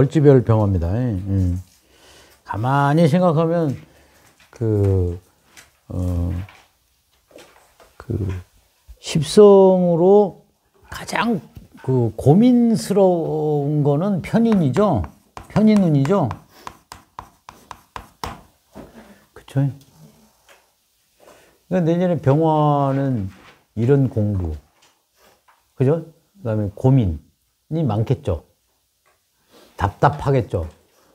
월지별 병화입니다. 음. 가만히 생각하면 그, 어, 그, 십성으로 가장 그 고민스러운 거는 편인이죠. 편인운이죠. 그쵸? 그러니까 내년에 병화는 이런 공부, 그죠? 그 다음에 고민이 많겠죠. 답답하겠죠.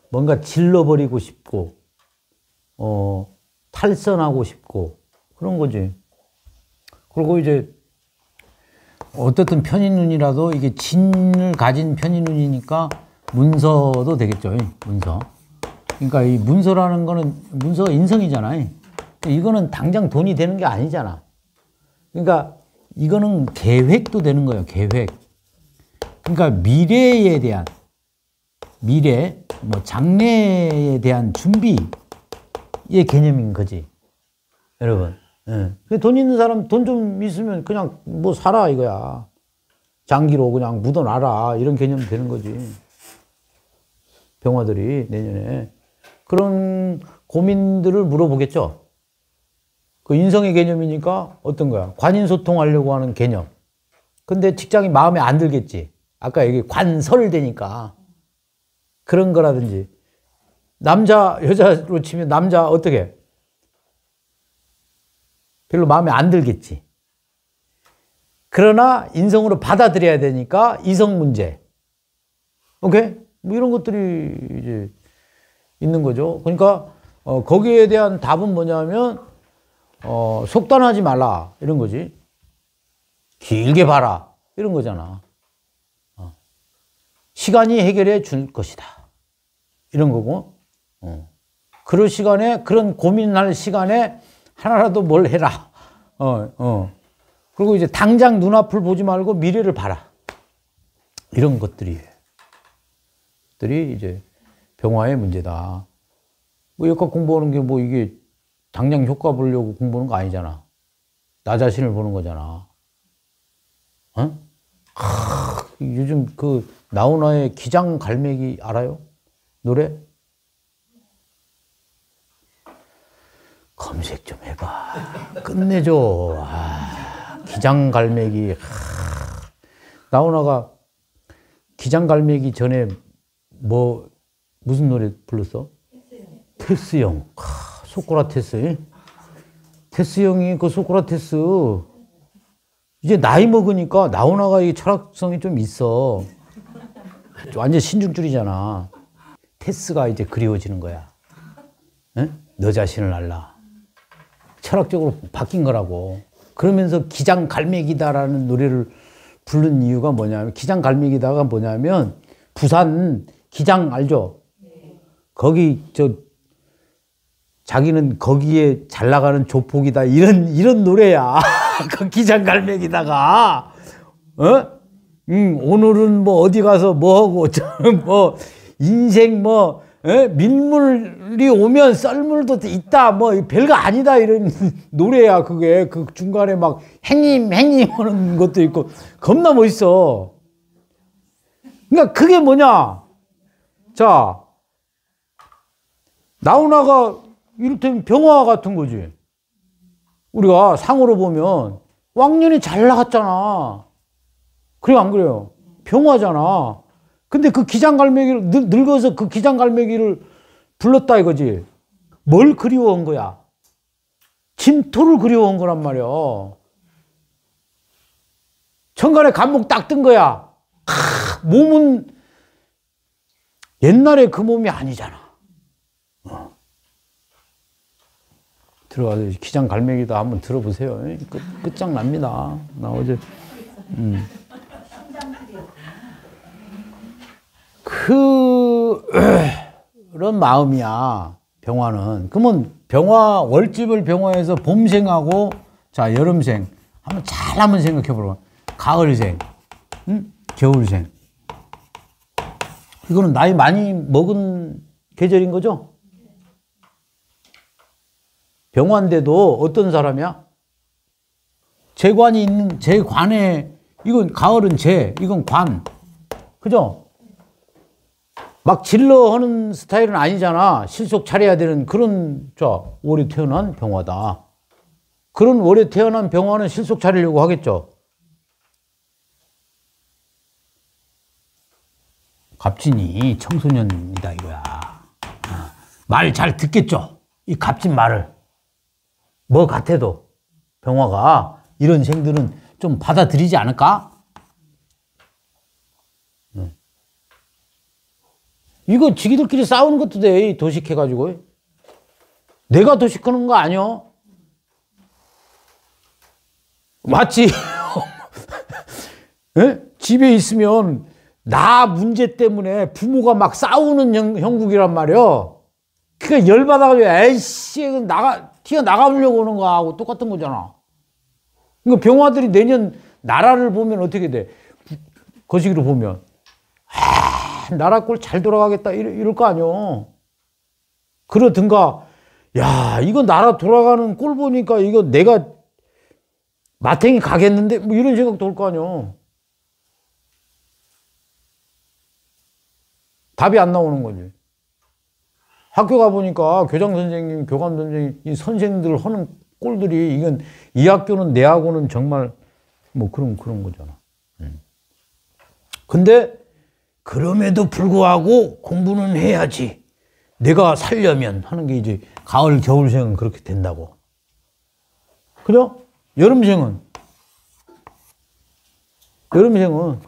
뭔가 질러버리고 싶고, 어, 탈선하고 싶고, 그런 거지. 그리고 이제, 어떻든 편인눈이라도 이게 진을 가진 편인눈이니까 문서도 되겠죠. 문서. 그러니까 이 문서라는 거는, 문서가 인성이잖아요. 이거는 당장 돈이 되는 게 아니잖아. 그러니까 이거는 계획도 되는 거예요. 계획. 그러니까 미래에 대한 미래, 뭐 장래에 대한 준비의 개념인 거지. 여러분. 예. 돈 있는 사람 돈 좀 있으면 그냥 뭐 살아 이거야. 장기로 그냥 묻어놔라 이런 개념 되는 거지. 병화들이 내년에 그런 고민들을 물어보겠죠. 그 인성의 개념이니까 어떤 거야? 관인 소통하려고 하는 개념. 근데 직장이 마음에 안 들겠지. 아까 얘기 관설 되니까. 그런 거라든지. 남자, 여자로 치면 남자 어떻게? 별로 마음에 안 들겠지. 그러나 인성으로 받아들여야 되니까 이성 문제. 오케이? 뭐 이런 것들이 이제 있는 거죠. 그러니까 어, 거기에 대한 답은 뭐냐면 어, 속단하지 말라. 이런 거지. 길게 봐라. 이런 거잖아. 어. 시간이 해결해 줄 것이다. 이런 거고. 어. 그럴 시간에, 그런 고민할 시간에 하나라도 뭘 해라. 어, 어. 그리고 이제 당장 눈앞을 보지 말고 미래를 봐라. 이런 것들이, 들이 이제 병화의 문제다. 뭐 역학 공부하는 게 뭐 이게 당장 효과 보려고 공부하는 거 아니잖아. 나 자신을 보는 거잖아. 어? 하, 요즘 그 나훈아의 기장 갈매기 알아요? 노래? 검색 좀 해봐. 끝내줘. 아, 기장 갈매기. 하. 나훈아가 기장 갈매기 전에 뭐 무슨 노래 불렀어? 테스형. 소크라테스. 테스 형이 그 소크라테스 이제 나이 먹으니까 나훈아가 이 철학성이 좀 있어. 완전 신중줄이잖아. 테스가 이제 그리워지는 거야. 에? 너 자신을 알라. 철학적으로 바뀐 거라고. 그러면서 기장 갈매기다라는 노래를 부른 이유가 뭐냐면 기장 갈매기다가 뭐냐면 부산 기장 알죠? 거기 저 자기는 거기에 잘 나가는 조폭이다 이런 이런 노래야. 그 기장갈매기다가 어? 음, 오늘은 뭐 어디 가서 뭐 하고 뭐 인생 뭐 에? 민물이 오면 썰물도 있다 뭐 별거 아니다 이런 노래야 그게 그 중간에 막 행님 행님 하는 것도 있고 겁나 멋있어. 그러니까 그게 뭐냐? 자 나훈아가 이를테면 병화 같은 거지. 우리가 상으로 보면 왕년이 잘 나갔잖아. 그래 안 그래요? 병화잖아. 근데 그 기장갈매기를 늙어서 그 기장갈매기를 불렀다 이거지. 뭘 그리워한 거야? 진토를 그리워한 거란 말이야. 천간에 감목 딱 뜬 거야. 크, 몸은 옛날에 그 몸이 아니잖아. 어. 들어가서 기장 갈매기도 한번 들어보세요. 끝, 끝장납니다. 나 어제, 음. 그, 그런 마음이야. 병화는. 그러면 병화, 월집을 병화해서 봄생하고, 자, 여름생. 한번 잘 한번 생각해 보라. 가을생, 응? 겨울생. 이거는 나이 많이 먹은 계절인 거죠? 병환대도 어떤 사람이야? 재관이 있는 재관에 이건 가을은 재, 이건 관, 그죠? 막 질러 하는 스타일은 아니잖아. 실속 차려야 되는 그런, 자, 월에 태어난 병화다. 그런 월에 태어난 병화는 실속 차리려고 하겠죠. 갑진이 청소년이다 이거야. 아, 말잘 듣겠죠? 이 갑진 말을. 뭐 같아도 병화가 이런 생들은 좀 받아들이지 않을까? 이거 지기들끼리 싸우는 것도 돼. 도식해가지고. 내가 도식하는 거 아니야? 맞지? 예? 집에 있으면 나 문제 때문에 부모가 막 싸우는 형, 형국이란 말이야. 그니까 열받아가지고, 에이씨, 나가, 튀어나가려고 하는 거하고 똑같은 거잖아. 그러니까 병화들이 내년 나라를 보면 어떻게 돼? 거시기로 보면. 아, 나라 꼴 잘 돌아가겠다. 이럴, 이럴 거 아니야. 그러든가, 야, 이거 나라 돌아가는 꼴 보니까 이거 내가 마탱이 가겠는데? 뭐 이런 생각도 올 거 아니야. 답이 안 나오는 거지. 학교 가보니까 교장 선생님, 교감 선생님, 이 선생들 하는 꼴들이 이건 이 학교는 내 하고는 정말 뭐 그런, 그런 거잖아. 음. 근데 그럼에도 불구하고 공부는 해야지. 내가 살려면 하는 게 이제 가을, 겨울생은 그렇게 된다고. 그죠? 여름생은? 여름생은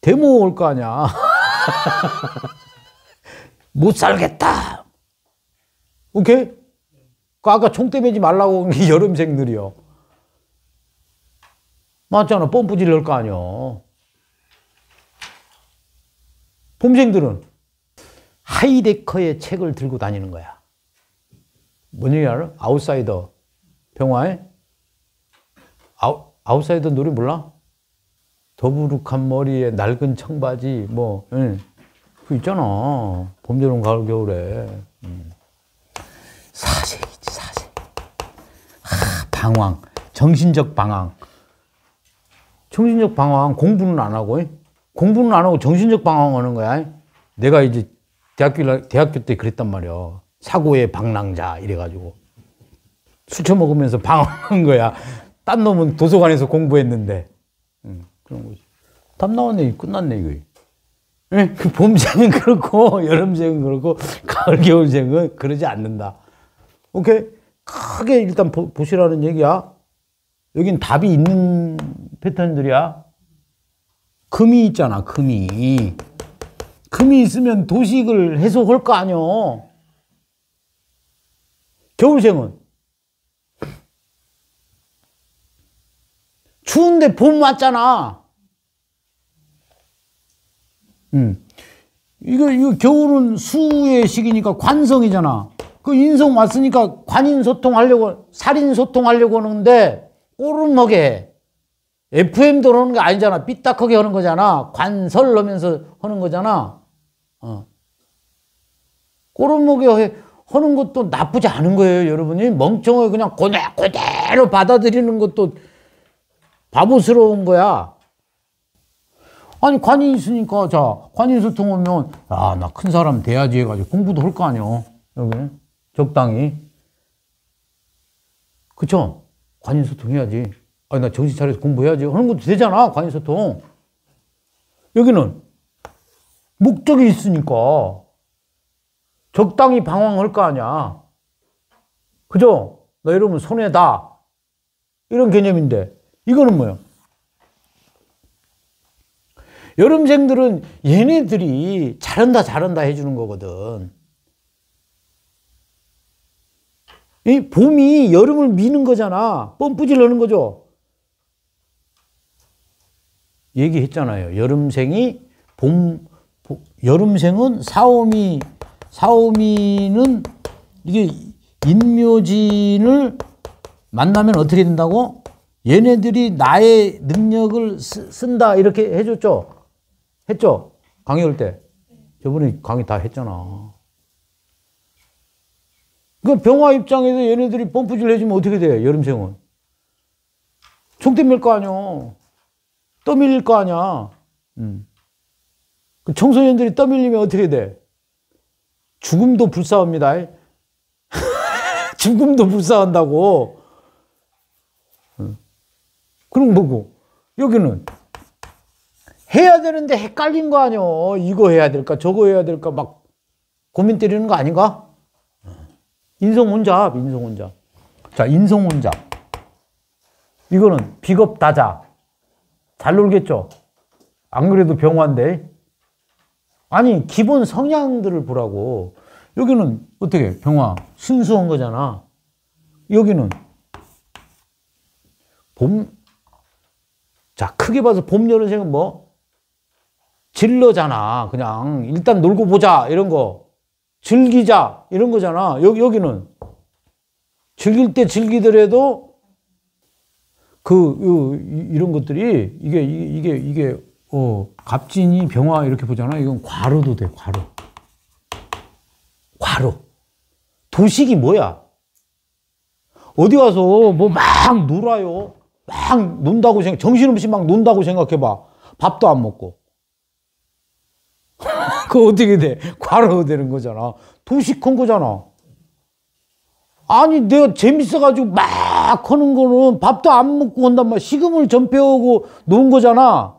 데모 올 거 아니야. 못 살겠다. 오케이? 그 아까 총대 매지 말라고 온게 여름생들이요. 맞잖아. 펌프질 넣을 거 아니야. 봄생들은 하이데커의 책을 들고 다니는 거야. 뭔 얘기 알아? 아웃사이더. 병화에? 아웃, 아웃사이더 노래 몰라? 더부룩한 머리에 낡은 청바지, 뭐, 응. 그 있잖아. 봄, 여름, 가을, 겨울에. 음. 사색이지, 사색. 아, 방황. 정신적 방황. 정신적 방황, 공부는 안 하고, 공부는 안 하고 정신적 방황하는 거야. 내가 이제 대학교, 대학교 때 그랬단 말이야. 사고의 방랑자, 이래가지고. 술 처먹으면서 방황한 거야. 딴 놈은 도서관에서 공부했는데. 음, 그런 거지. 답 나왔네. 끝났네, 이거. 네? 그 봄생은 그렇고, 여름생은 그렇고, 가을, 겨울생은 그러지 않는다. 오케이? 크게 일단 보, 보시라는 얘기야. 여긴 답이 있는 패턴들이야. 금이 있잖아, 금이. 금이 있으면 도식을 해석할 거 아니여. 겨울생은 추운데 봄 왔잖아. 음. 이거, 이거 겨울은 수의 시기니까 관성이잖아. 그 인성 왔으니까 관인 소통 하려고, 살인 소통 하려고 하는데, 꼬름하게 해. FM도 하는 게 아니잖아. 삐딱하게 하는 거잖아. 관설 하면서 하는 거잖아. 어. 꼬름하게 하는 것도 나쁘지 않은 거예요, 여러분이. 멍청하게 그냥 그대로 받아들이는 것도 바보스러운 거야. 아니, 관이 있으니까, 자, 관인 소통하면, 아, 나 큰 사람 돼야지 해가지고 공부도 할 거 아니야. 여기. 적당히. 그쵸? 관인 소통해야지. 아니, 나 정신 차려서 공부해야지. 하는 것도 되잖아, 관인 소통. 여기는 목적이 있으니까 적당히 방황할 거 아니야. 그죠? 나 이러면 손해다. 이런 개념인데. 이거는 뭐야? 여름생들은 얘네들이 잘한다 잘한다 해주는 거거든. 이 봄이 여름을 미는 거잖아. 펌프질 하는 거죠. 얘기했잖아요. 여름생이 봄, 여름생은 사오미, 사오미는 이게 인묘진을 만나면 어떻게 된다고? 얘네들이 나의 능력을 쓰, 쓴다 이렇게 해줬죠. 했죠. 강의할 때. 저번에 강의 다 했잖아. 그 병화 입장에서 얘네들이 펌프질 해주면 어떻게 돼? 여름생은. 총대 밀거 아니야. 떠밀릴 거 아니야. 음. 그 청소년들이 떠밀리면 어떻게 돼? 죽음도 불사합니다. 죽음도 불사한다고. 그럼 뭐고? 여기는 해야 되는데 헷갈린 거 아니야. 이거 해야 될까, 저거 해야 될까, 막 고민 때리는 거 아닌가? 인성혼잡, 인성혼잡. 자, 인성혼잡. 이거는 비겁다자. 잘 놀겠죠? 안 그래도 병화인데. 아니, 기본 성향들을 보라고. 여기는 어떻게, 병화, 순수한 거잖아. 여기는 봄, 자, 크게 봐서 봄, 여름, 생은 뭐? 질러잖아. 그냥 일단 놀고 보자. 이런 거. 즐기자. 이런 거잖아. 여기, 여기는 즐길 때 즐기더라도 그, 이런 것들이 이게, 이게, 이게, 어, 갑진이 병화 이렇게 보잖아. 이건 과로도 돼, 과로. 과로. 도식이 뭐야? 어디 가서 뭐 막 놀아요. 막 논다고 생각, 정신없이 막 논다고 생각해 봐. 밥도 안 먹고. 그거 어떻게 돼? 과로 되는 거잖아. 도식한 거잖아. 아니, 내가 재밌어 가지고 막 하는 거는 밥도 안 먹고 온단 말이야. 식음을 전폐하고 놓은 거잖아.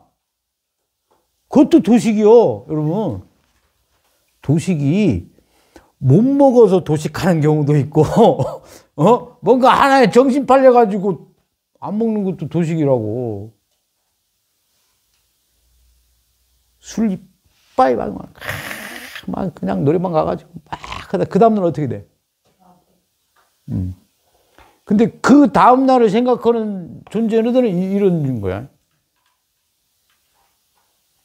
그것도 도식이요, 여러분. 도식이 못 먹어서 도식하는 경우도 있고, 어? 뭔가 하나에 정신 팔려가지고 안 먹는 것도 도식이라고. 술 이 빠이 막, 막 그냥 노래방 가가지고 막 하다 그 다음날 어떻게 돼? 음. 근데 그 다음 날을 생각하는 존재는 이런 거야.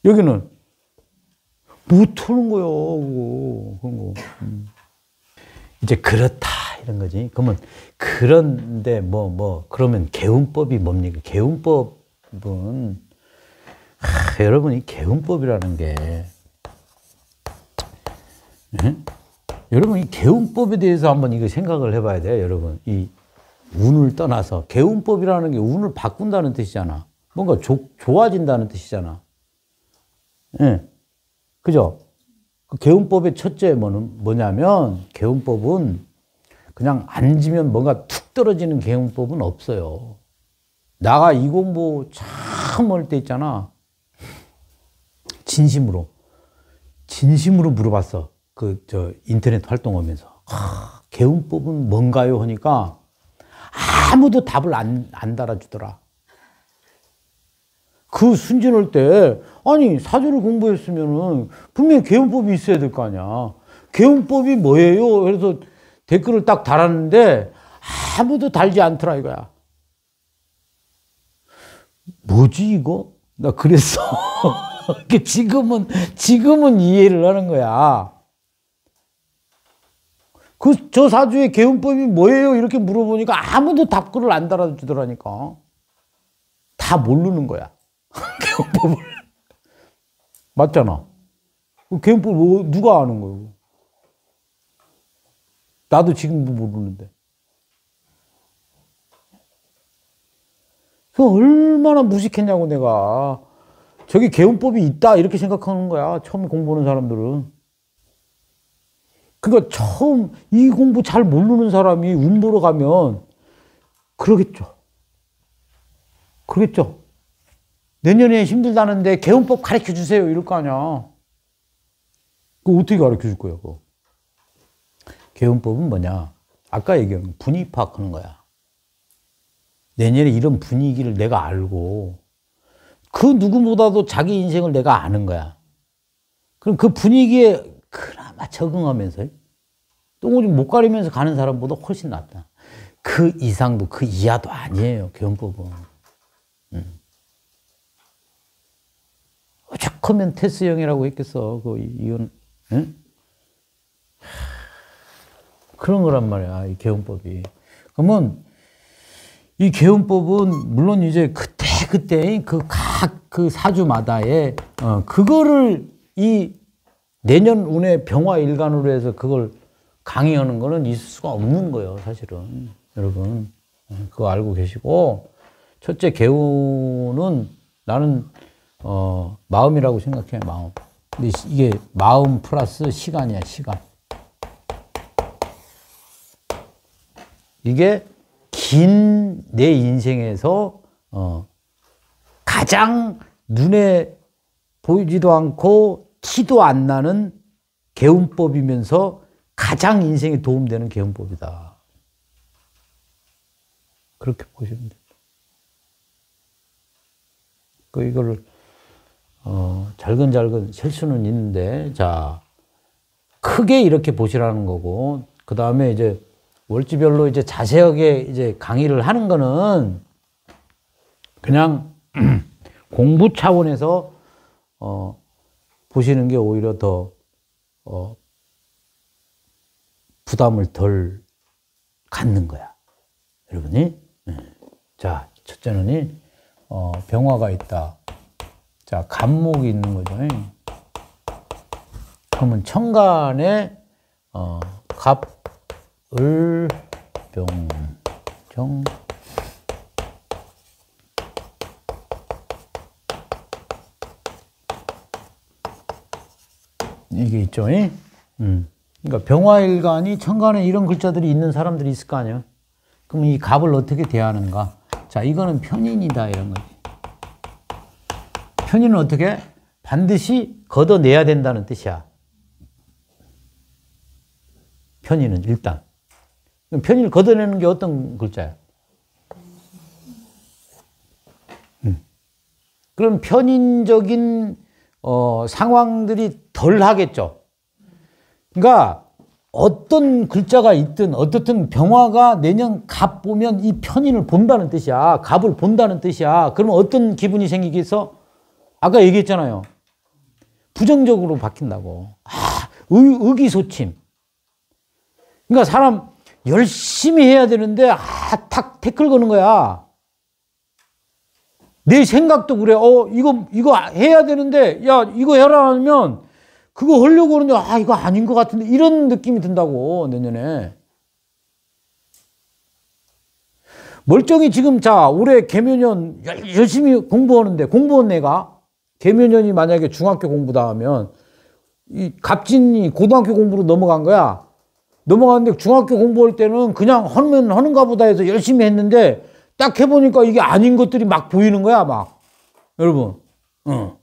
여기는 못 하는 거야, 그거. 그런 거. 음. 이제 그렇다, 이런 거지. 그러면, 그런데 뭐, 뭐, 그러면 개운법이 뭡니까? 개운법은, 하, 여러분, 이 개운법이라는 게, 예? 여러분, 이 개운법에 대해서 한번 이거 생각을 해봐야 돼요, 여러분. 이 운을 떠나서. 개운법이라는 게 운을 바꾼다는 뜻이잖아. 뭔가 조, 좋아진다는 뜻이잖아. 예. 그죠? 그 개운법의 첫째 뭐는 뭐냐면 개운법은 그냥 앉으면 뭔가 툭 떨어지는 개운법은 없어요. 나가 이 공부 참할때 있잖아. 진심으로 진심으로 물어봤어. 그 저 인터넷 활동하면서 아, 개운법은 뭔가요? 하니까 아무도 답을 안, 안 달아주더라. 그 순진할 때 아니 사주를 공부했으면은 분명히 개운법이 있어야 될 거 아니야. 개운법이 뭐예요? 그래서 댓글을 딱 달았는데 아무도 달지 않더라 이거야. 뭐지 이거? 나 그랬어. 지금은 지금은 이해를 하는 거야. 그 저 사주의 개운법이 뭐예요? 이렇게 물어보니까 아무도 답글을 안 달아주더라니까. 다 모르는 거야. 개헌법을. 맞잖아. 그 개헌법 뭐, 누가 아는 거예요? 나도 지금도 모르는데. 그 얼마나 무식했냐고 내가. 저기 개헌법이 있다 이렇게 생각하는 거야. 처음 공부하는 사람들은. 그러니까 처음 이 공부 잘 모르는 사람이 운 보러 가면 그러겠죠. 그러겠죠. 내년에 힘들다는데 개운법 가르쳐 주세요. 이럴 거 아니야. 그 어떻게 가르쳐 줄 거야, 그거. 개운법은 뭐냐? 아까 얘기한 분위기 파악하는 거야. 내년에 이런 분위기를 내가 알고 그 누구보다도 자기 인생을 내가 아는 거야. 그럼 그 분위기에 그나마 적응하면서 똥오줌 못 가리면서 가는 사람보다 훨씬 낫다. 그 이상도 그 이하도 아니에요. 개운법은. 음. 오죽하면 테스형이라고 했겠어. 그 이건 응? 그런 거란 말이야. 이 개헌법이. 그러면 이 개헌법은 물론 이제 그때 그때 그 각그 그 사주마다의 어 그거를 이 내년 운의 병화 일간으로 해서 그걸 강의하는 거는 있을 수가 없는 거예요, 사실은. 여러분. 어, 그거 알고 계시고 첫째 개운은 나는 어, 마음이라고 생각해, 마음. 근데 이게 마음 플러스 시간이야, 시간. 이게 긴 내 인생에서 어, 가장 눈에 보이지도 않고 티도 안 나는 개운법이면서 가장 인생에 도움되는 개운법이다. 그렇게 보시면 됩니다. 그 이거를 어, 잘근잘근 셀 수는 있는데 자 크게 이렇게 보시라는 거고 그 다음에 이제 월지별로 이제 자세하게 이제 강의를 하는 거는 그냥 공부 차원에서 어, 보시는 게 오히려 더 어, 부담을 덜 갖는 거야. 여러분이. 네. 자, 첫째는 어, 병화가 있다. 자, 간목이 있는 거죠. 그러면 천간에 어, 갑, 을, 병, 정, 이게 있죠. 음. 그러니까 병화일간이 천간에 이런 글자들이 있는 사람들이 있을 거 아니에요. 그럼 이 갑을 어떻게 대하는가? 자, 이거는 편인이다 이런 거지. 편인은 어떻게? 반드시 걷어내야 된다는 뜻이야. 편인은 일단. 편인을 걷어내는 게 어떤 글자야? 음. 그럼 편인적인 어, 상황들이 덜 하겠죠. 그러니까 어떤 글자가 있든 어떻든 병화가 내년 갑 보면 이 편인을 본다는 뜻이야. 갑을 본다는 뜻이야. 그러면 어떤 기분이 생기겠어? 아까 얘기했잖아요. 부정적으로 바뀐다고. 아, 의, 의기소침. 그러니까 사람 열심히 해야 되는데 아, 탁 태클 거는 거야. 내 생각도 그래. 어, 이거, 이거 해야 되는데, 야, 이거 해라 하면, 그거 하려고 그러는데, 아, 이거 아닌 것 같은데, 이런 느낌이 든다고, 내년에. 멀쩡히 지금, 자, 올해 개묘년 열심히 공부하는데, 공부한 내가, 개묘년이 만약에 중학교 공부다 하면, 이 갑진이 고등학교 공부로 넘어간 거야. 넘어갔는데 중학교 공부할 때는 그냥 하면 하는가 보다 해서 열심히 했는데, 딱 해보니까 이게 아닌 것들이 막 보이는 거야, 막. 여러분. 어.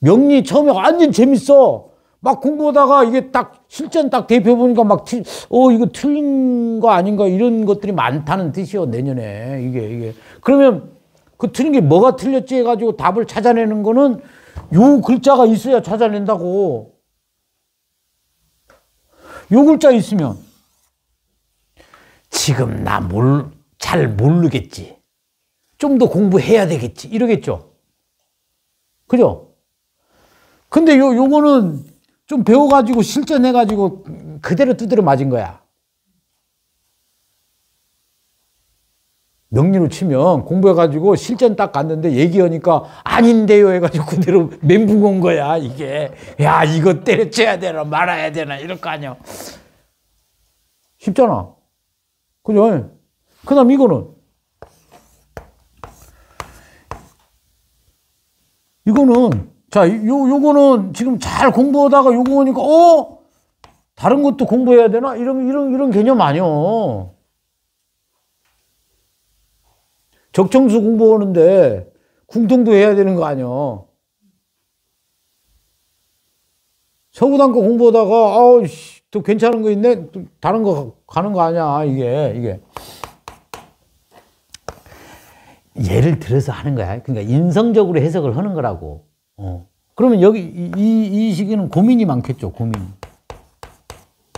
명리 처음에 완전 재밌어. 막 공부하다가 이게 딱 실전 딱 대표해보니까 막, 틀, 어, 이거 틀린 거 아닌가 이런 것들이 많다는 뜻이요, 내년에. 이게, 이게. 그러면 그 틀린 게 뭐가 틀렸지 해가지고 답을 찾아내는 거는 요 글자가 있어야 찾아낸다고. 요 글자 있으면 지금 나 몰, 잘 모르겠지. 좀 더 공부해야 되겠지. 이러겠죠. 그죠? 근데 요, 요거는 좀 배워가지고 실전해가지고 그대로 두드려 맞은 거야. 명리로 치면 공부해가지고 실전 딱 갔는데 얘기하니까 아닌데요 해가지고 그대로 멘붕 온 거야, 이게. 야, 이거 때려쳐야 되나 말아야 되나 이럴 거 아니야. 쉽잖아. 그죠? 그 다음 이거는 이거는 자, 요, 요거는 지금 잘 공부하다가 요거 오니까 어? 다른 것도 공부해야 되나? 이런 이런 이런 개념 아니요. 적정수 공부하는데 궁통도 해야 되는 거 아니요. 서구단과 공부하다가 아우 또 괜찮은 거 있네. 또 다른 거 가는 거 아니야, 이게 이게. 예를 들어서 하는 거야. 그러니까 인성적으로 해석을 하는 거라고. 어. 그러면 여기 이, 이 시기는 고민이 많겠죠. 고민.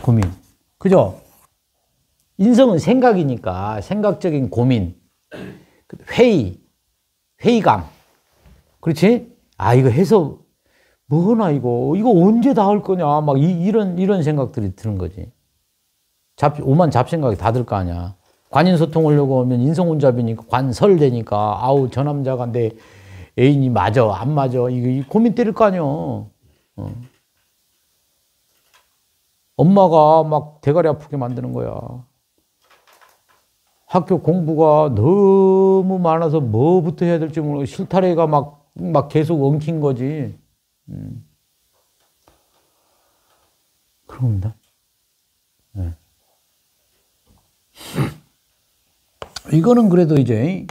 고민. 그죠? 인성은 생각이니까 생각적인 고민. 회의. 회의감. 그렇지? 아, 이거 해서 뭐나 이거. 이거 언제 다 할 거냐. 막 이, 런 이런 생각들이 드는 거지. 잡, 오만 잡생각이 다 들 거 아니야. 관인소통 하려고 하면 인성혼잡이니까 관설되니까 아우 저 남자가 내 애인이 맞아 안 맞아 이거 고민 때릴 거 아니요. 어. 엄마가 막 대가리 아프게 만드는 거야. 학교 공부가 너무 많아서 뭐부터 해야 될지 모르고 실타래가 막, 막 계속 엉킨 거지. 음. 그런 겁니다. 네. 이거는 그래도 이제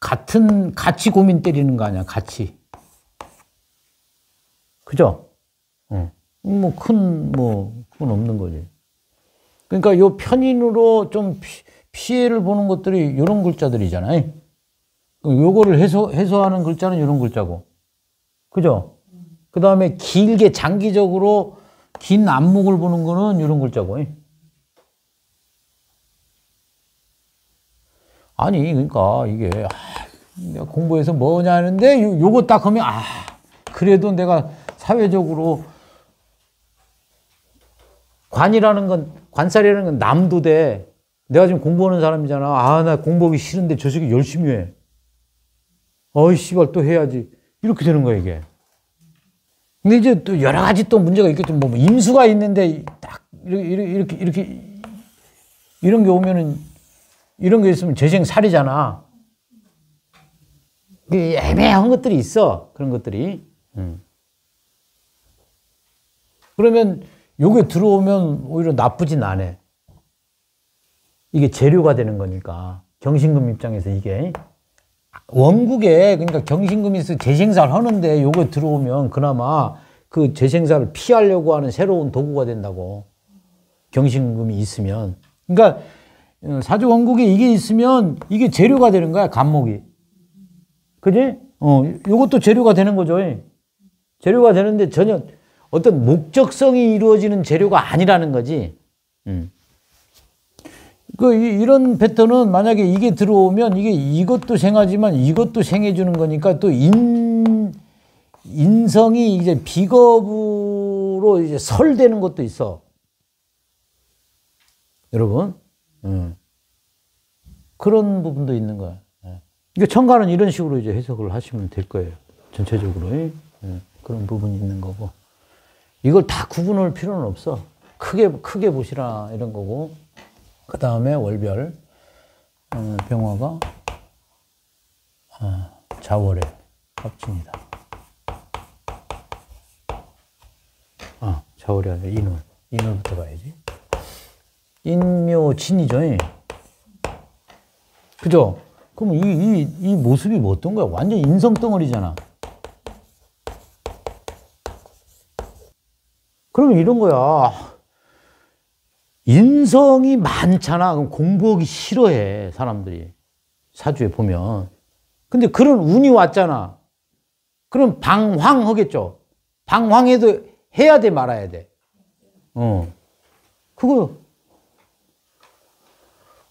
같은 같이 고민 때리는 거 아니야 같이 그죠? 어. 뭐큰뭐 뭐, 그건 없는 거지. 그러니까 요 편인으로 좀 피, 해를 보는 것들이 이런 글자들이잖아요. 요거를 해소 해소하는 글자는 이런 글자고, 그죠? 그 다음에 길게 장기적으로 긴 안목을 보는 거는 이런 글자고. 아니, 그러니까 이게 아, 공부해서 뭐냐 하는데 요, 요거 딱 하면 아 그래도 내가 사회적으로 관이라는 건 관살이라는 건 남도 돼. 내가 지금 공부하는 사람이잖아. 아, 나 공부하기 싫은데 저 새끼 열심히 해. 어이, 씨발, 또 해야지. 이렇게 되는 거야, 이게. 근데 이제 또 여러 가지 또 문제가 있겠죠. 뭐, 임수가 있는데 딱 이렇게, 이렇게, 이렇게, 이런 게 오면은 이런 게 있으면 재생 살이잖아. 애매한 것들이 있어. 그런 것들이. 음. 그러면 요게 들어오면 오히려 나쁘진 않아. 이게 재료가 되는 거니까. 경신금 입장에서 이게. 원국에, 그러니까 경신금에서 재생사를 하는데 요거 들어오면 그나마 그 재생사를 피하려고 하는 새로운 도구가 된다고. 경신금이 있으면. 그러니까 어, 사주 원국에 이게 있으면 이게 재료가 되는 거야, 간목이. 그지? 어, 요것도 재료가 되는 거죠. 재료가 되는데 전혀 어떤 목적성이 이루어지는 재료가 아니라는 거지. 음. 그 이런 패턴은 만약에 이게 들어오면 이게 이것도 생하지만 이것도 생해주는 거니까 또 인, 인성이 이제 비겁으로 이제 설되는 것도 있어. 여러분, 음. 그런 부분도 있는 거야. 예. 이게 청가는 이런 식으로 이제 해석을 하시면 될 거예요. 전체적으로. 예. 그런 부분이 있는 거고. 이걸 다 구분할 필요는 없어. 크게, 크게 보시라 이런 거고. 그 다음에 월별, 음, 병화가 아, 자월에 합칩니다. 아, 자월이 아니라 인월. 인월부터 가야지. 인묘진이죠. 그죠? 그럼 이, 이, 이 모습이 뭐 어떤 거야? 완전 인성덩어리잖아. 그러면 이런 거야. 인성이 많잖아. 그럼 공부하기 싫어해, 사람들이. 사주에 보면. 근데 그런 운이 왔잖아. 그럼 방황하겠죠. 방황해도 해야 돼, 말아야 돼. 어. 그거.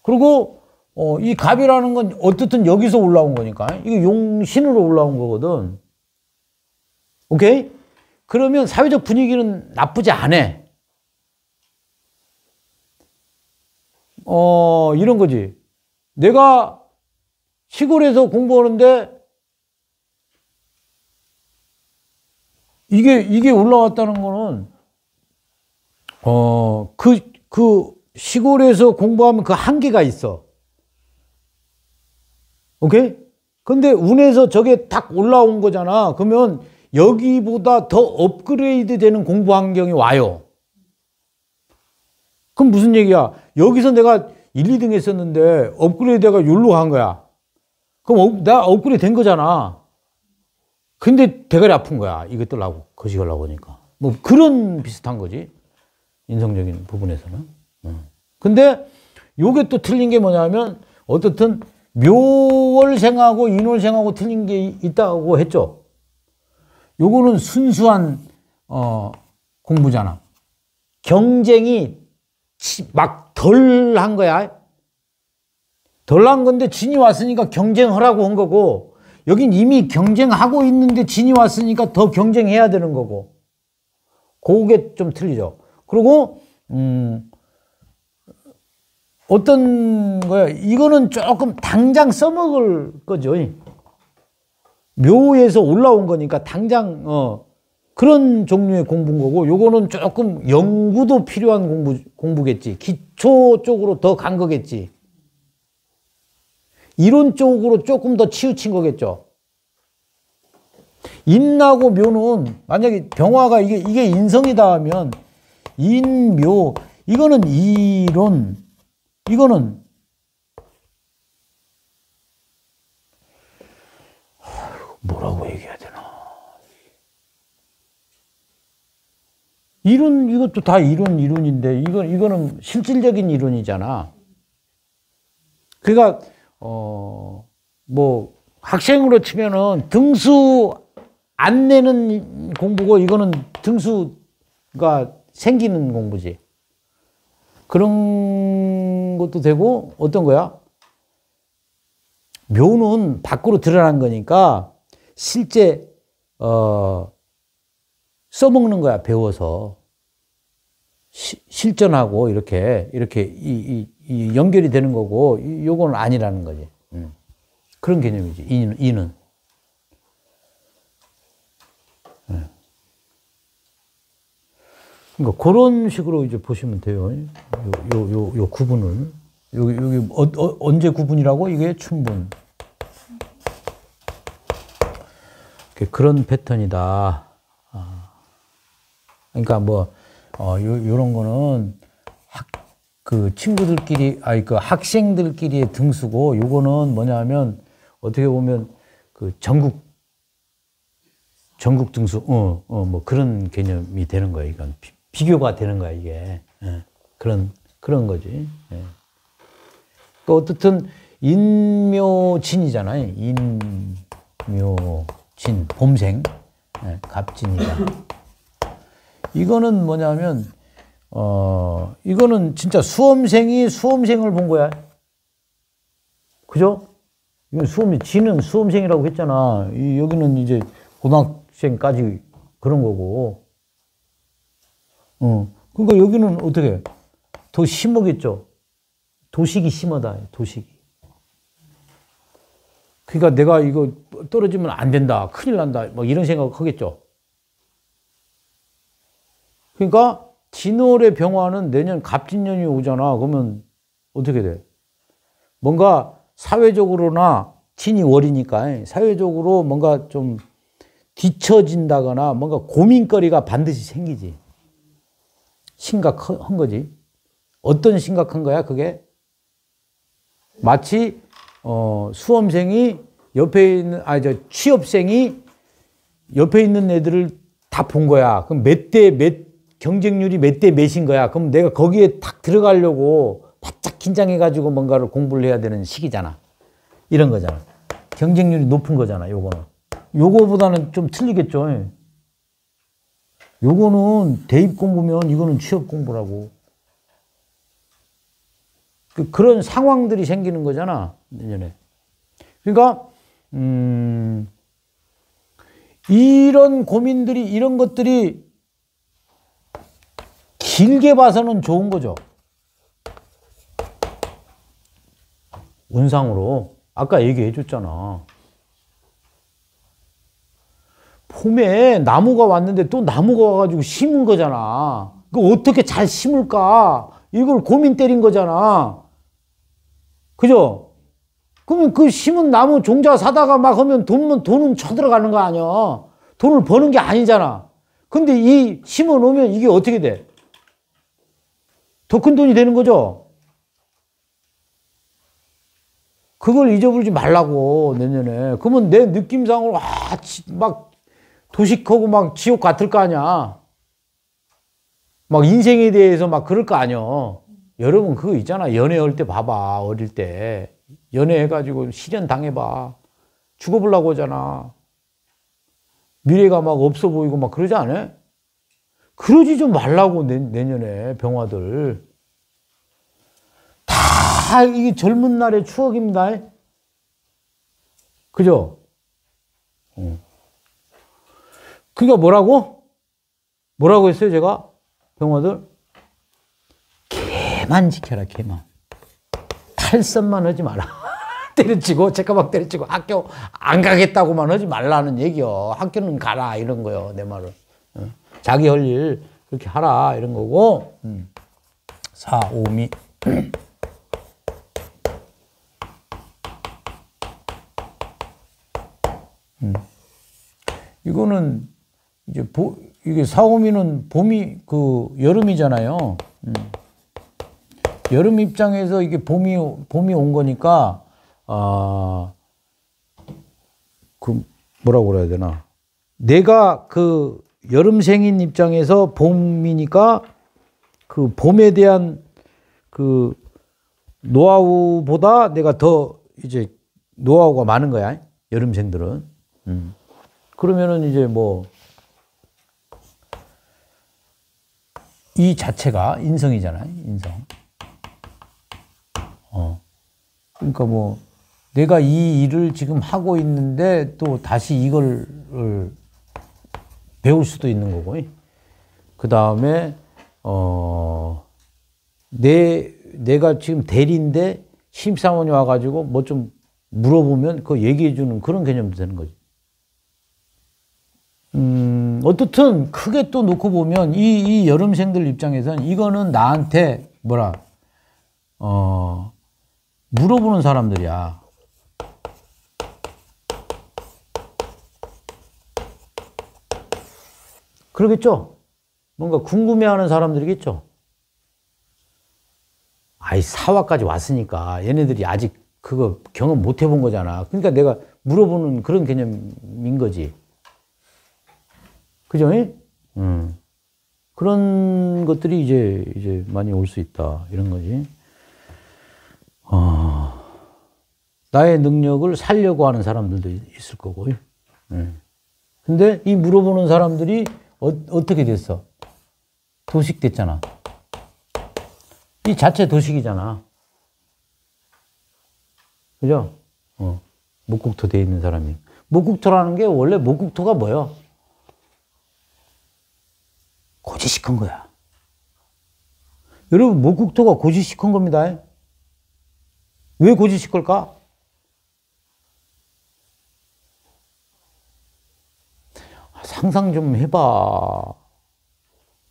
그리고, 어, 이 갑이라는 건 어떻든 여기서 올라온 거니까. 이거 용신으로 올라온 거거든. 오케이? 그러면 사회적 분위기는 나쁘지 않아. 어, 이런 거지. 내가 시골에서 공부하는데 이게, 이게 올라왔다는 거는, 어, 그, 그 시골에서 공부하면 그 한계가 있어. 오케이? 근데 운에서 저게 딱 올라온 거잖아. 그러면 여기보다 더 업그레이드 되는 공부 환경이 와요. 그럼 무슨 얘기야? 여기서 내가 1, 2등 했었는데 업그레이드가 여기로 간 거야. 그럼 나 업그레이드 된 거잖아. 근데 대가리 아픈 거야. 이것들 하고 거시하려고 하니까. 뭐 그런 비슷한 거지. 인성적인 부분에서는. 근데 요게 또 틀린 게 뭐냐면 어떻든 묘월생하고 인월생하고 틀린 게 있다고 했죠. 요거는 순수한 어, 공부잖아. 경쟁이 막 덜 한 거야. 덜 한 건데 진이 왔으니까 경쟁하라고 한 거고 여긴 이미 경쟁하고 있는데 진이 왔으니까 더 경쟁해야 되는 거고 그게 좀 틀리죠. 그리고 음 어떤 거야? 이거는 조금 당장 써먹을 거죠. 묘에서 올라온 거니까 당장 어 그런 종류의 공부인 거고 요거는 조금 연구도 필요한 공부 공부겠지. 기초 쪽으로 더 간 거겠지. 이론 쪽으로 조금 더 치우친 거겠죠. 인나고 묘는 만약에 병화가 이게 이게 인성이다 하면 인묘 이거는 이론 이거는 뭐라고 얘기해야 되나? 이론 이것도 다 이론 이론인데 이거 이거는 실질적인 이론이잖아. 그러니까 어 뭐 학생으로 치면은 등수 안 내는 공부고 이거는 등수가 생기는 공부지. 그런 것도 되고 어떤 거야? 묘는 밖으로 드러난 거니까 실제 어 써먹는 거야 배워서 시, 실전하고 이렇게 이렇게 이, 이, 이, 연결이 되는 거고 요거는 아니라는 거지. 음. 그런 개념이지 이는. 이는. 그러니까 그런 식으로 이제 보시면 돼요. 요, 요, 요, 요 구분을. 여기, 여기, 어, 어, 언제 구분이라고? 이게 춘분. 그런 패턴이다. 아. 그러니까 뭐, 어, 요, 요런 거는 학, 그 친구들끼리, 아니, 그 학생들끼리의 등수고, 요거는 뭐냐면, 어떻게 보면 그 전국, 전국 등수, 어, 어, 뭐 그런 개념이 되는 거야, 이건. 비, 교가 되는 거야, 이게. 예. 그런, 그런 거지. 예. 그 어떻든, 인묘진이잖아요. 인묘진, 봄생. 예, 갑진이다. 이거는 뭐냐면, 어, 이거는 진짜 수험생이 수험생을 본 거야. 그죠? 이건 수험, 지는 수험생이라고 했잖아. 이, 여기는 이제 고등학생까지 그런 거고. 어. 그러니까 여기는 어떻게? 더 심하겠죠? 도식이 심하다, 도식이. 그러니까 내가 이거 떨어지면 안 된다, 큰일 난다, 뭐 이런 생각 하겠죠? 그러니까 진월의 병화는 내년 갑진년이 오잖아. 그러면 어떻게 돼? 뭔가 사회적으로나 진이 월이니까 사회적으로 뭔가 좀 뒤처진다거나 뭔가 고민거리가 반드시 생기지. 심각한 거지. 어떤 심각한 거야, 그게? 마치, 어, 수험생이 옆에 있는, 아, 저, 취업생이 옆에 있는 애들을 다 본 거야. 그럼 몇 대, 몇, 경쟁률이 몇 대 몇인 거야. 그럼 내가 거기에 탁 들어가려고 바짝 긴장해가지고 뭔가를 공부를 해야 되는 시기잖아. 이런 거잖아. 경쟁률이 높은 거잖아, 요거는. 요거보다는 좀 틀리겠죠. 요거는 대입 공부면 이거는 취업 공부라고. 그, 그런 상황들이 생기는 거잖아, 내년에. 그러니까, 음, 이런 고민들이, 이런 것들이 길게 봐서는 좋은 거죠. 운상으로. 아까 얘기해 줬잖아. 봄에 나무가 왔는데 또 나무가 와가지고 심은 거잖아. 그 어떻게 잘 심을까? 이걸 고민 때린 거잖아. 그죠? 그러면 그 심은 나무 종자 사다가 막 하면 돈은, 돈은 쳐들어가는 거 아니야. 돈을 버는 게 아니잖아. 근데 이 심어 놓으면 이게 어떻게 돼? 더 큰 돈이 되는 거죠? 그걸 잊어버리지 말라고, 내년에. 그러면 내 느낌상으로, 아, 막, 도식하고 막 지옥 같을 거 아니야. 막 인생에 대해서 막 그럴 거 아니야. 여러분, 그거 있잖아. 연애할 때 봐봐, 어릴 때. 연애해가지고 실현 당해봐. 죽어보려고 하잖아. 미래가 막 없어 보이고 막 그러지 않아? 그러지 좀 말라고, 내, 내년에, 병화들. 다 이게 젊은 날의 추억입니다. 그죠? 어. 그러니까 뭐라고? 뭐라고 했어요, 제가? 병화들? 개만 지켜라, 개만. 탈선만 하지 마라. 때려치고, 책가방 때려치고, 학교 안 가겠다고만 하지 말라는 얘기요. 학교는 가라, 이런 거요, 내 말은. 어. 자기 할 일 그렇게 하라, 이런 거고. 음. 사. 음. 이거는 이제 보, 이게 사오미는 봄이 그 여름이잖아요. 음. 여름 입장에서 이게 봄이 봄이 온 거니까 아 그 뭐라고 그래야 되나? 내가 그 여름생인 입장에서 봄이니까 그 봄에 대한 그 노하우보다 내가 더 이제 노하우가 많은 거야. 여름생들은. 음. 그러면은 이제 뭐 이 자체가 인성이잖아요. 인성. 어. 그러니까 뭐 내가 이 일을 지금 하고 있는데 또 다시 이걸 배울 수도 있는 거고. 그 다음에 어, 내, 내가 지금 대리인데 심사원이 와가지고 뭐 좀 물어보면 그 얘기해주는 그런 개념도 되는 거지. 음, 어떻든 크게 또 놓고 보면 이, 이 여름생들 입장에서는 이거는 나한테 뭐라, 어, 물어보는 사람들이야. 그러겠죠? 뭔가 궁금해하는 사람들이겠죠. 아이 사화까지 왔으니까 얘네들이 아직 그거 경험 못 해본 거잖아. 그러니까 내가 물어보는 그런 개념인 거지. 그죠? 음. 그런 것들이 이제 이제 많이 올 수 있다 이런 거지. 어, 나의 능력을 살려고 하는 사람들도 있을 거고. 음. 근데 이 물어보는 사람들이 어, 어떻게 됐어? 도식 됐잖아. 이 자체 도식이잖아. 그죠? 어. 목국토 돼 있는 사람이. 목국토라는 게 원래 목국토가 뭐요? 고지식한 거야. 여러분, 목국토가 고지식한 겁니다. 왜 고지식할까? 상상 좀 해봐.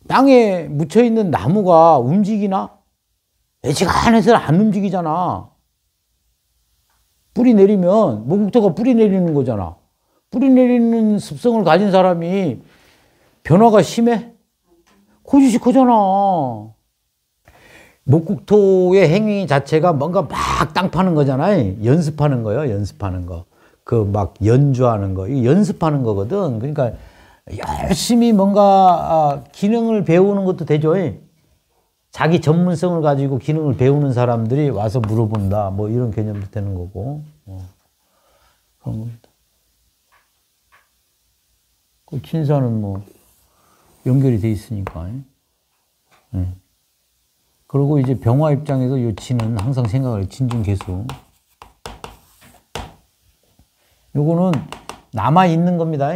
땅에 묻혀 있는 나무가 움직이나? 애지간해서는 안 움직이잖아. 뿌리 내리면 목국토가 뿌리 내리는 거잖아. 뿌리 내리는 습성을 가진 사람이 변화가 심해? 고지식하잖아. 목국토의 행위 자체가 뭔가 막 땅 파는 거잖아요. 연습하는 거예요. 연습하는 거. 그 막 연주하는 거. 이 연습하는 거거든. 그러니까 열심히 뭔가 아, 기능을 배우는 것도 되죠. 자기 전문성을 가지고 기능을 배우는 사람들이 와서 물어본다. 뭐 이런 개념도 되는 거고. 뭐 그런 겁니다. 그 진사는 뭐 연결이 돼 있으니까. 네. 그리고 이제 병화 입장에서 이 진은 항상 생각을 진중개수. 요거는 남아 있는 겁니다.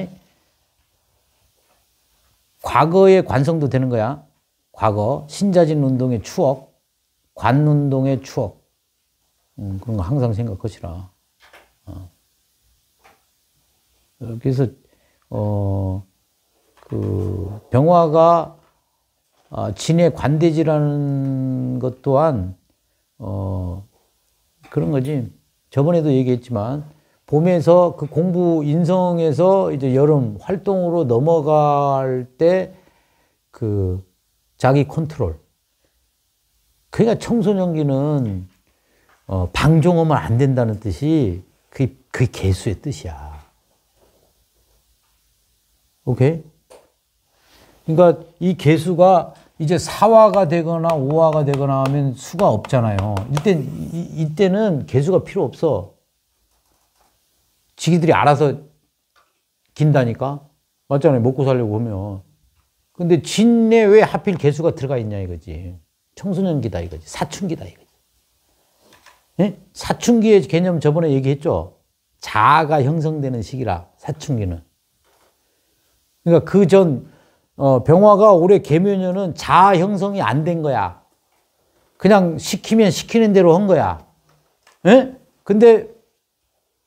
과거의 관성도 되는 거야. 과거 신자진 운동의 추억, 관 운동의 추억 음, 그런 거 항상 생각하시라. 어. 그래서 어, 그 병화가 어, 진의 관대지라는 것 또한 어, 그런 거지. 저번에도 얘기했지만 봄에서 그 공부 인성에서 이제 여름 활동으로 넘어갈 때 그 자기 컨트롤. 그러니까 청소년기는 어, 방종하면 안 된다는 뜻이 그게 개수의 뜻이야. 오케이? 그러니까 이 개수가 이제 사화가 되거나 오화가 되거나 하면 수가 없잖아요. 이때, 이 때는 개수가 필요 없어. 지기들이 알아서 긴다니까? 맞잖아요. 먹고 살려고 하면. 근데 진내 왜 하필 개수가 들어가 있냐 이거지. 청소년기다 이거지. 사춘기다 이거지. 예? 사춘기의 개념 저번에 얘기했죠. 자아가 형성되는 시기라, 사춘기는. 그러니까 그 전, 어, 병화가 올해 개묘년은 자아 형성이 안 된 거야. 그냥 시키면 시키는 대로 한 거야. 예? 근데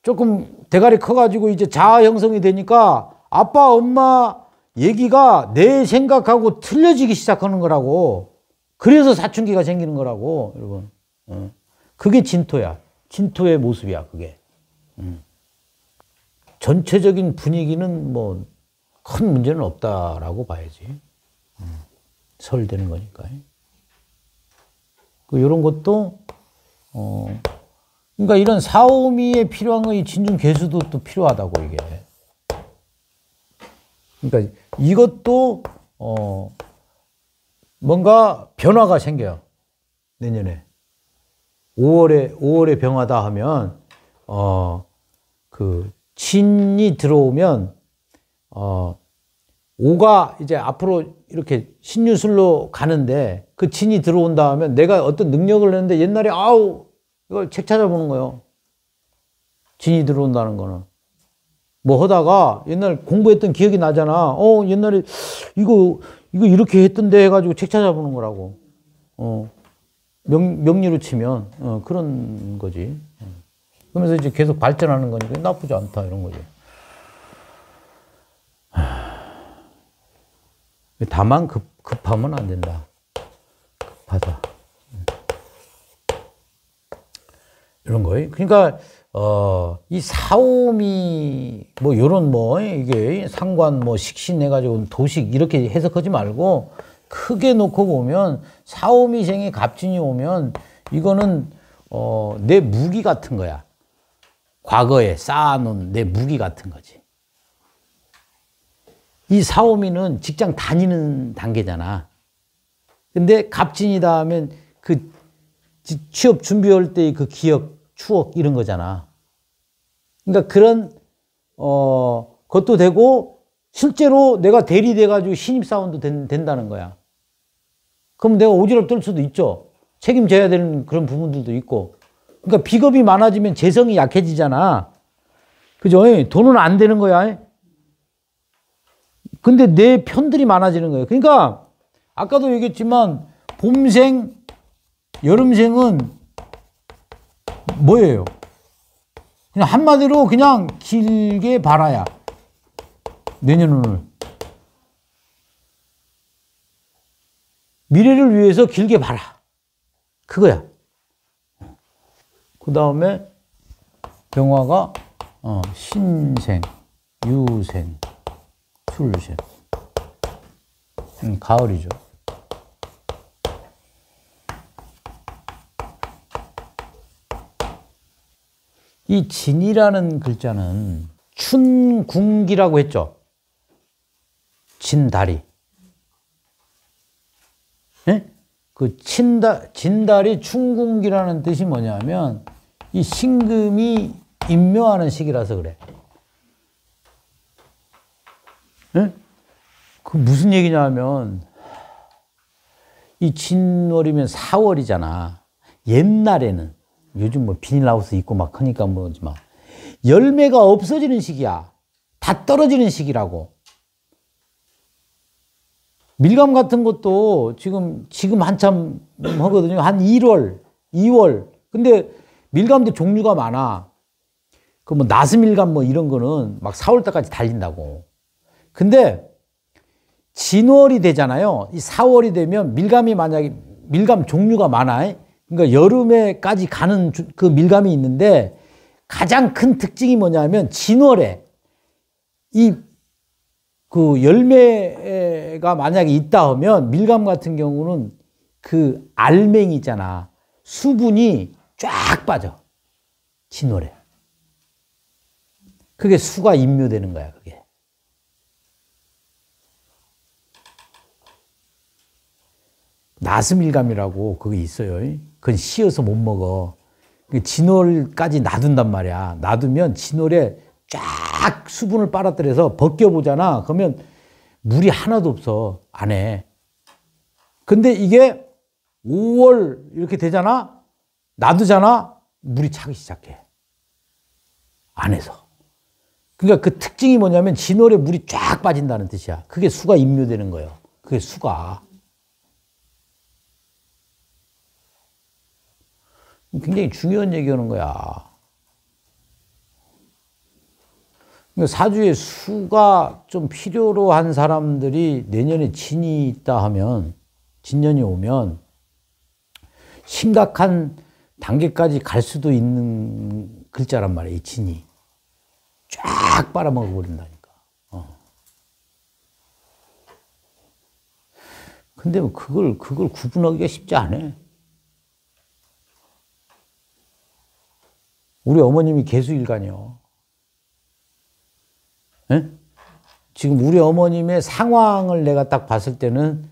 조금 대가리 커가지고 이제 자아 형성이 되니까 아빠, 엄마 얘기가 내 생각하고 틀려지기 시작하는 거라고. 그래서 사춘기가 생기는 거라고, 여러분. 어. 그게 진토야. 진토의 모습이야, 그게. 음. 전체적인 분위기는 뭐 큰 문제는 없다라고 봐야지. 음, 설 되는 거니까. 그 이런 것도 어 그러니까 이런 사오미에 필요한 거이 진중 개수도 또 필요하다고 이게. 그러니까 이것도 어 뭔가 변화가 생겨요. 내년에. 5월에 5월에 병하다 하면 어 그 진이 들어오면 어 5가 이제 앞으로 이렇게 신유술로 가는데 그 진이 들어온다 하면 내가 어떤 능력을 했는데 옛날에 아우 이걸 책 찾아보는 거예요. 진이 들어온다는 거는. 뭐 하다가 옛날 공부했던 기억이 나잖아. 어, 옛날에 이거, 이거 이렇게 했던데 해가지고 책 찾아보는 거라고. 어, 명, 명리로 치면, 어, 그런 거지. 그러면서 이제 계속 발전하는 거니까 나쁘지 않다, 이런 거지. 다만 급, 급하면 안 된다. 급하다. 이런 거예요. 그러니까 어, 이 사오미 뭐 요런 뭐 이게 상관 뭐 식신 해 가지고 도식 이렇게 해석하지 말고 크게 놓고 보면 사오미생이 갑진이 오면 이거는 어, 내 무기 같은 거야. 과거에 쌓아놓은 내 무기 같은 거지. 이 사오미는 직장 다니는 단계잖아. 근데 갑진이다 하면 그 취업 준비할 때의 그 기억, 추억 이런 거잖아. 그러니까 그런 어 것도 되고 실제로 내가 대리돼 가지고 신입 사원도 된, 된다는 거야. 그럼 내가 오지랖 떨 수도 있죠. 책임져야 되는 그런 부분들도 있고. 그러니까 비겁이 많아지면 재성이 약해지잖아. 그죠? 돈은 안 되는 거야. 근데 내 편들이 많아지는 거예요. 그러니까 아까도 얘기했지만 봄생 여름생은 뭐예요? 그냥 한마디로 그냥 길게 바라야. 내년을. 미래를 위해서 길게 봐라. 그거야. 그 다음에 병화가 어, 신생, 유생, 술생. 음, 가을이죠. 이 진이라는 글자는 춘궁기라고 했죠. 진다리. 네? 그 친다, 진달이 춘궁기라는 뜻이 뭐냐면 이 신금이 임묘하는 시기라서 그래. 네? 그 무슨 얘기냐면 이 진월이면 4월이잖아. 옛날에는 요즘 뭐 비닐하우스 있고 막 하니까 뭐지 막 열매가 없어지는 시기야. 다 떨어지는 시기라고. 밀감 같은 것도 지금 지금 한참 하거든요. 한 1월, 2월. 근데 밀감도 종류가 많아. 그 뭐 나스밀감 뭐 이런 거는 막 4월 달까지 달린다고. 근데 진월이 되잖아요. 이 4월이 되면 밀감이 만약에 밀감 종류가 많아. 그러니까 여름에까지 가는 그 밀감이 있는데 가장 큰 특징이 뭐냐면 진월에 이 그 열매가 만약에 있다 하면 밀감 같은 경우는 그 알맹이 있잖아. 수분이 쫙 빠져. 진월에. 그게 수가 임묘되는 거야, 그게. 나스밀감이라고 그게 있어요. 그건 씌어서 못 먹어. 그 진월까지 놔둔단 말이야. 놔두면 진월에 쫙 수분을 빨아들여서 벗겨보잖아. 그러면 물이 하나도 없어. 안에. 근데 이게 5월 이렇게 되잖아? 놔두잖아? 물이 차기 시작해. 안에서. 그러니까 그 특징이 뭐냐면 진월에 물이 쫙 빠진다는 뜻이야. 그게 수가 임묘되는 거예요. 그게 수가. 굉장히 중요한 얘기하는 거야. 그러니까 사주의 수가 좀 필요로 한 사람들이 내년에 진이 있다 하면, 진년이 오면 심각한 단계까지 갈 수도 있는 글자란 말이야, 이 진이. 쫙 빨아먹어 버린다니까. 어. 근데 뭐 그걸, 그걸 구분하기가 쉽지 않아. 우리 어머님이 개수일간이요. 에? 지금 우리 어머님의 상황을 내가 딱 봤을 때는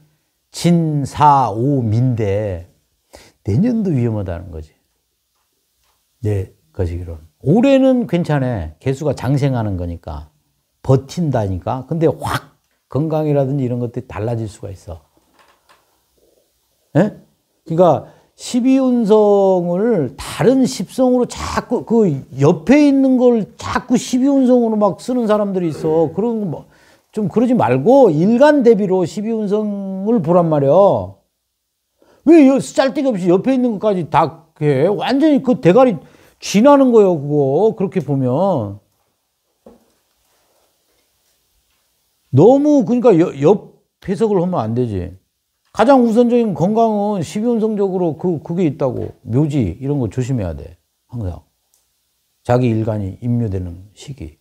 진사오민데 내년도 위험하다는 거지. 내 거시기로는. 올해는 괜찮아. 개수가 장생하는 거니까. 버틴다니까. 근데 확 건강이라든지 이런 것들이 달라질 수가 있어. 예? 그러니까 12운성을 다른 십성으로 자꾸 그 옆에 있는 걸 자꾸 12운성으로 막 쓰는 사람들이 있어. 그런 뭐좀 그러지 말고 일간 대비로 12운성을 보란 말이야. 왜 쌀데기 없이 옆에 있는 것까지 다 해? 완전히 그 대가리 쥐나는 거예요, 그거. 그렇게 보면. 너무 그러니까 옆 해석을 하면 안 되지. 가장 우선적인 건강은 12운성적으로 그, 그게 있다고. 묘지, 이런 거 조심해야 돼. 항상. 자기 일간이 임묘되는 시기.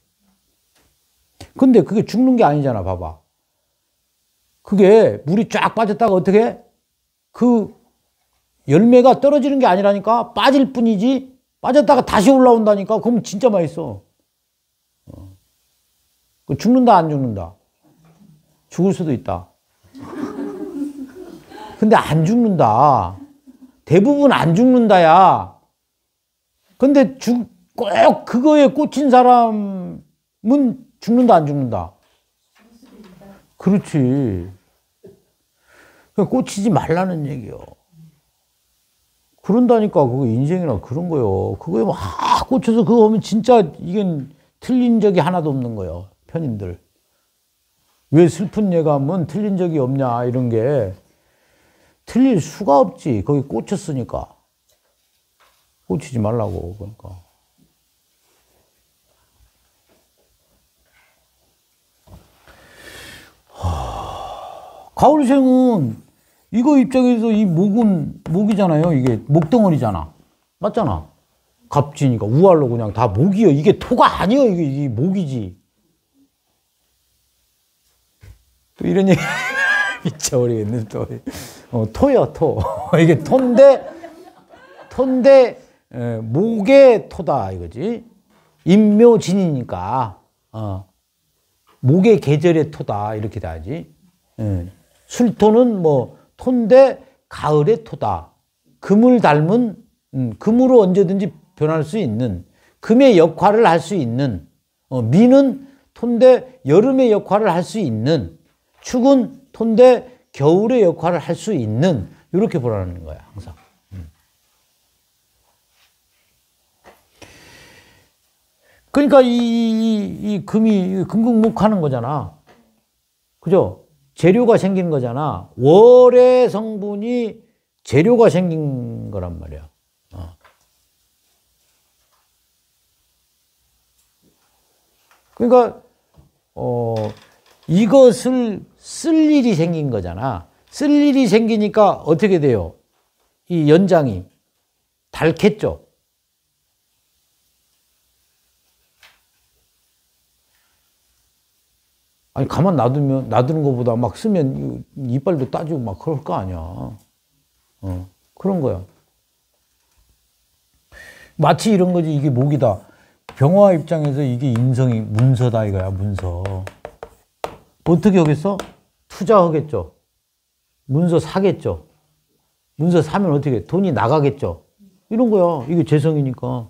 근데 그게 죽는 게 아니잖아, 봐봐. 그게 물이 쫙 빠졌다가 어떻게? 그 열매가 떨어지는 게 아니라니까? 빠질 뿐이지? 빠졌다가 다시 올라온다니까? 그럼 진짜 맛있어. 어. 그 죽는다, 안 죽는다? 죽을 수도 있다. 근데 안 죽는다. 대부분 안 죽는다야. 근데 죽, 꼭 그거에 꽂힌 사람은 죽는다, 안 죽는다? 그렇지. 꽂히지 말라는 얘기요. 그런다니까, 그거 인생이라 그런 거요. 그거에 막 꽂혀서 그거 하면 진짜 이건 틀린 적이 하나도 없는 거요. 편인들. 왜 슬픈 예감은 틀린 적이 없냐, 이런 게. 틀릴 수가 없지. 거기 꽂혔으니까. 꽂히지 말라고, 그러니까. 가을생은 이거 입장에서 이 목은 목이잖아요. 이게 목덩어리잖아. 맞잖아. 갑지니까 우알로 그냥 다 목이요. 이게 토가 아니요. 이게, 이게 목이지. 또 이런 얘기 미쳐버리겠네 또. 어, 토요 토. 이게 토인데 토인데 에, 목의 토다 이거지. 임묘진이니까 어, 목의 계절의 토다 이렇게 돼야지. 에, 술토는 뭐 토인데 가을의 토다. 금을 닮은 음, 금으로 언제든지 변할 수 있는 금의 역할을 할 수 있는 어, 미는 토인데 여름의 역할을 할 수 있는 축은 토인데 겨울의 역할을 할 수 있는 이렇게 보라는 거야 항상. 음. 그러니까 이, 이, 이 금이 금극목하는 거잖아. 그죠? 재료가 생긴 거잖아. 월의 성분이 재료가 생긴 거란 말이야. 어. 그러니까 어, 이것을 쓸 일이 생긴 거잖아. 쓸 일이 생기니까 어떻게 돼요? 이 연장이 닳겠죠. 아니 가만 놔두면 놔두는 것보다 막 쓰면 이빨도 따지고 막 그럴 거 아니야. 어, 그런 거야. 마치 이런 거지 이게 목이다. 병화 입장에서 이게 인성이 문서다 이거야 문서. 어떻게 하겠어? 투자하겠죠. 문서 사겠죠. 문서 사면 어떻게 돈이 나가겠죠. 이런 거야. 이게 재성이니까.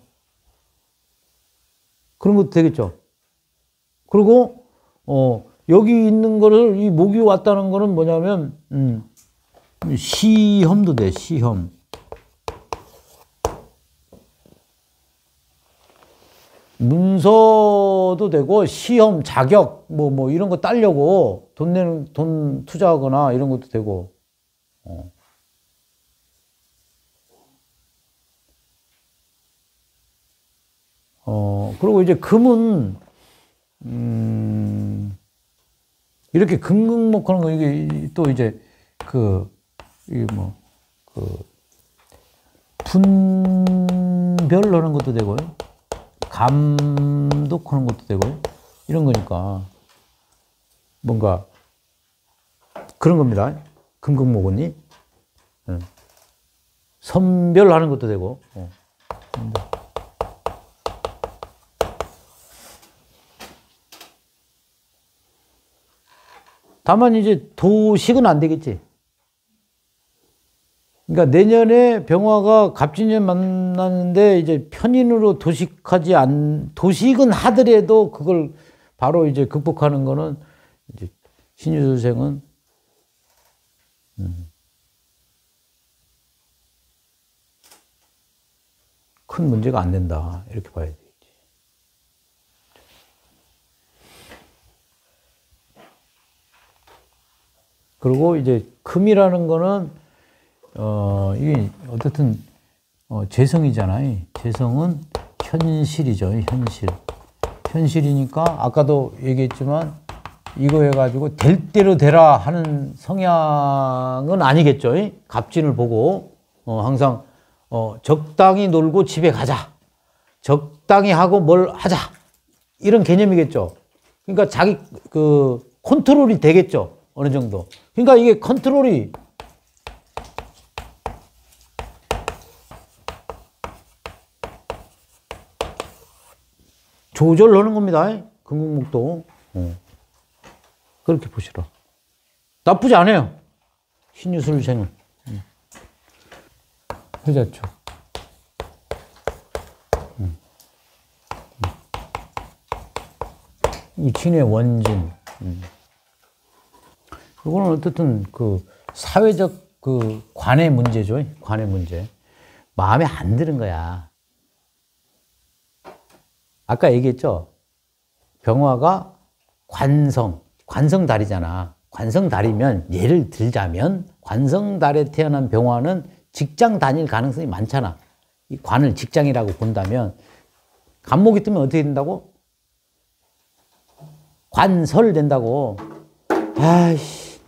그런 것도 되겠죠. 그리고 어 여기 있는 거를 이 목이 왔다는 거는 뭐냐면 음, 시험도 돼 시험 문서도 되고 시험 자격 뭐뭐 뭐 이런 거 따려고 돈 내는 돈 투자하거나 이런 것도 되고 어. 어 그리고 이제 금은 음 이렇게 금극목하는 거 이게 또 이제 그이뭐그 분별하는 것도 되고요. 감독하는 것도 되고요. 이런 거니까 뭔가 그런 겁니다. 금극목은이 응. 선별하는 것도 되고. 어. 다만 이제 도식은 안 되겠지. 그러니까 내년에 병화가 갑진년 만나는데 이제 편인으로 도식하지 않, 도식은 하더라도 그걸 바로 이제 극복하는 거는 이제 신유술생은 음, 큰 문제가 안 된다. 이렇게 봐야 되겠지. 그리고 이제 금이라는 거는 어, 이게 어쨌든 어, 재성이잖아요. 재성은 현실이죠. 현실. 현실이니까 아까도 얘기했지만 이거 해가지고 될 대로 되라 하는 성향은 아니겠죠. 갑진을 보고 어, 항상 어, 적당히 놀고 집에 가자. 적당히 하고 뭘 하자. 이런 개념이겠죠. 그러니까 자기 그 컨트롤이 되겠죠. 어느 정도. 그러니까 이게 컨트롤이 조절하는 겁니다. 금국목도. 어. 그렇게 보시라. 나쁘지 않아요. 신유술생은. 회자초. 음. 음. 이친의 원진. 음. 이거는 어쨌든 그 사회적 그 관의 문제죠. 관의 문제. 마음에 안 드는 거야. 아까 얘기했죠? 병화가 관성, 관성달이잖아. 관성달이면 예를 들자면 관성달에 태어난 병화는 직장 다닐 가능성이 많잖아. 이 관을 직장이라고 본다면 간목이 뜨면 어떻게 된다고? 관설 된다고. 아이씨,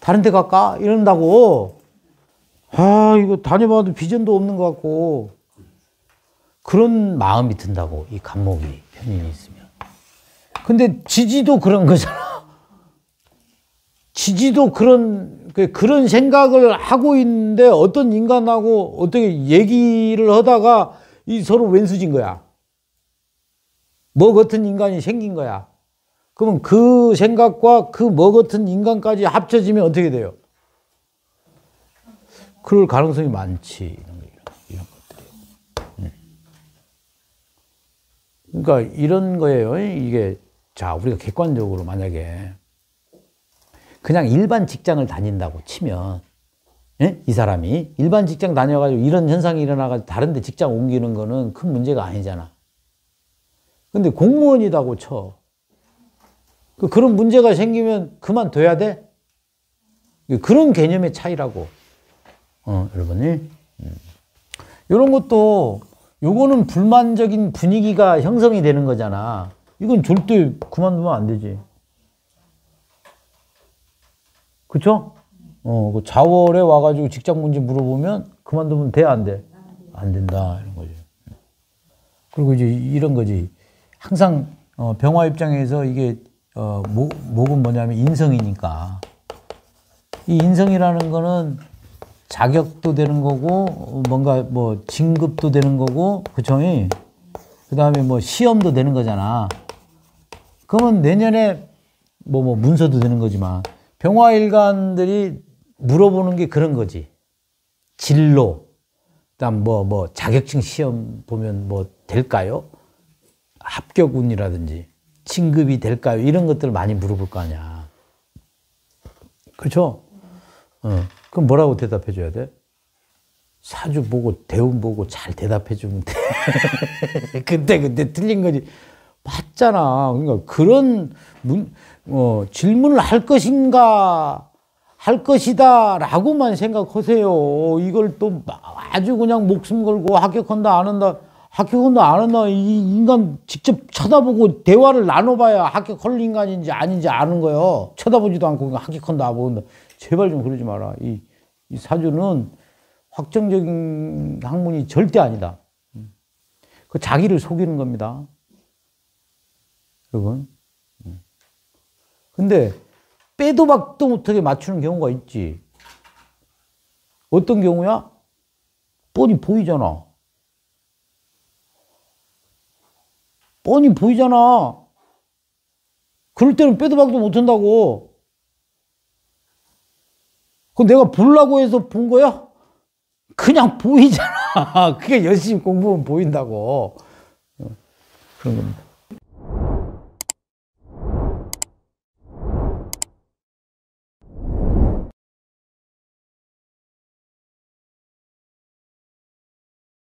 다른 데 갈까? 이런다고. 아, 이거 다녀봐도 비전도 없는 것 같고. 그런 마음이 든다고, 이 간목이 편인이 있으면. 근데 지지도 그런 거잖아. 지지도 그런, 그, 그런 생각을 하고 있는데 어떤 인간하고 어떻게 얘기를 하다가 이 서로 왼수진 거야. 뭐 같은 인간이 생긴 거야. 그러면 그 생각과 그 뭐 같은 인간까지 합쳐지면 어떻게 돼요? 그럴 가능성이 많지. 그러니까 이런 거예요. 이게 자 우리가 객관적으로 만약에 그냥 일반 직장을 다닌다고 치면 예? 이 사람이 일반 직장 다녀가지고 이런 현상이 일어나가지고 다른데 직장 옮기는 거는 큰 문제가 아니잖아. 근데 공무원이라고 쳐. 그 그런 문제가 생기면 그만둬야 돼? 그런 개념의 차이라고. 어, 여러분이. 음. 이런 것도 요거는 불만적인 분위기가 형성이 되는 거잖아. 이건 절대 그만두면 안 되지. 그쵸? 어, 그 자월에 와가지고 직장 문제 물어보면 그만두면 돼, 안 돼? 안 된다. 이런 거지. 그리고 이제 이런 거지. 항상 어, 병화 입장에서 이게 어, 목, 목은 뭐냐면 인성이니까. 이 인성이라는 거는 자격도 되는 거고 뭔가 뭐 진급도 되는 거고 그쵸? 그 다음에 뭐 시험도 되는 거잖아. 그러면 내년에 뭐, 뭐 문서도 되는 거지만 병화일관들이 물어보는 게 그런 거지. 진로, 그다음 뭐, 뭐 자격증 시험 보면 뭐 될까요? 합격운이라든지 진급이 될까요? 이런 것들을 많이 물어볼 거 아니야. 그렇죠? 어. 그럼 뭐라고 대답해 줘야 돼? 사주 보고 대운 보고 잘 대답해 주면 돼. 그때 그때 틀린 거지. 맞잖아. 그러니까 그런 문, 어, 질문을 할 것인가 할 것이다라고만 생각하세요. 이걸 또 아주 그냥 목숨 걸고 합격한다 안 한다 합격한다 안 한다 이 인간 직접 쳐다보고 대화를 나눠봐야 합격할 인간인지 아닌지 아는 거예요. 쳐다보지도 않고 합격한다 안 한다. 제발 좀 그러지 마라. 이, 이 사주는 확정적인 학문이 절대 아니다. 그 자기를 속이는 겁니다. 여러분. 근데 빼도 박도 못하게 맞추는 경우가 있지. 어떤 경우야? 뻔히 보이잖아. 뻔히 보이잖아. 그럴 때는 빼도 박도 못한다고. 그 내가 보려고 해서 본 거야? 그냥 보이잖아. 그게 열심히 공부하면 보인다고. 어, 그런 겁니다.